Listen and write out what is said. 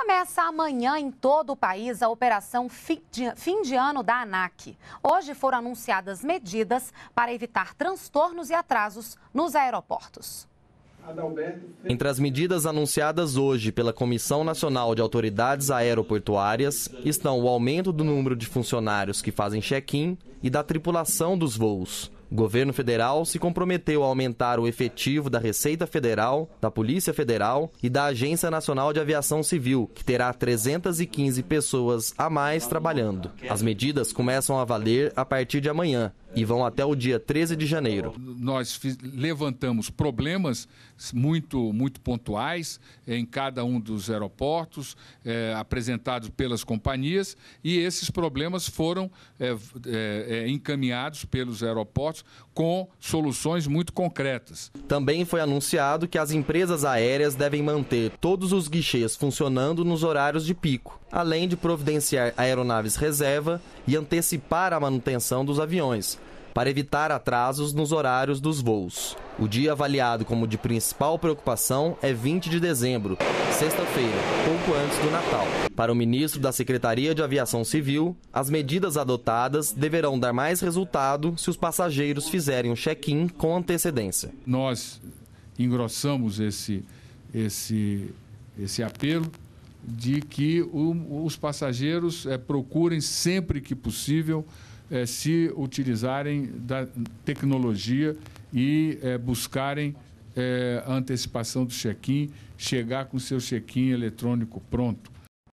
Começa amanhã em todo o país a operação fim de, ano da ANAC. Hoje foram anunciadas medidas para evitar transtornos e atrasos nos aeroportos. Entre as medidas anunciadas hoje pela Comissão Nacional de Autoridades Aeroportuárias estão o aumento do número de funcionários que fazem check-in e da tripulação dos voos. O governo federal se comprometeu a aumentar o efetivo da Receita Federal, da Polícia Federal e da Agência Nacional de Aviação Civil, que terá 315 pessoas a mais trabalhando. As medidas começam a valer a partir de amanhã e vão até o dia 13 de janeiro. Nós levantamos problemas muito, muito pontuais em cada um dos aeroportos, é, apresentados pelas companhias, e esses problemas foram é, encaminhados pelos aeroportos com soluções muito concretas. Também foi anunciado que as empresas aéreas devem manter todos os guichês funcionando nos horários de pico, além de providenciar aeronaves reserva e antecipar a manutenção dos aviões para evitar atrasos nos horários dos voos. O dia avaliado como de principal preocupação é 20 de dezembro, sexta-feira, pouco antes do Natal. Para o ministro da Secretaria de Aviação Civil, as medidas adotadas deverão dar mais resultado se os passageiros fizerem o check-in com antecedência. Nós engrossamos esse, esse, esse apelo de que o, os passageiros é, procurem sempre que possível é, se utilizarem da tecnologia e é, buscarem é, a antecipação do check-in, chegar com seu check-in eletrônico pronto.